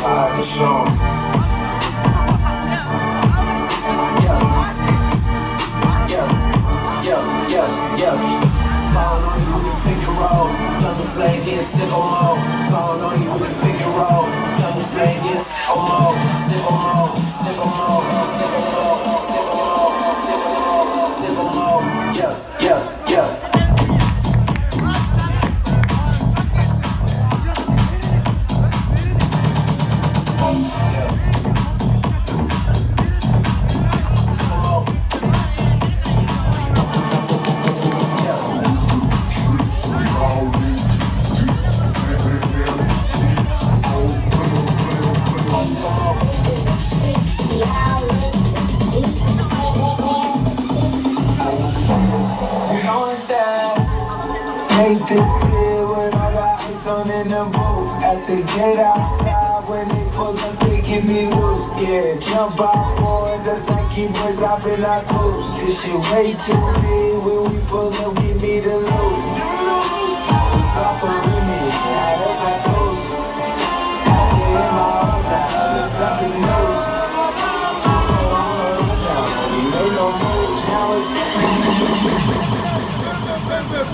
for sure. Yeah. Yeah, yeah, yeah, yeah. Ballin' on you roll. Young flame in sicko mode. Nathan said when I got ice on in the booth. At the gate outside when they pull up they give me loose Yeah, jump out boys, that's Nike boys up in our clothes This shit way too big when we pull up give me the loot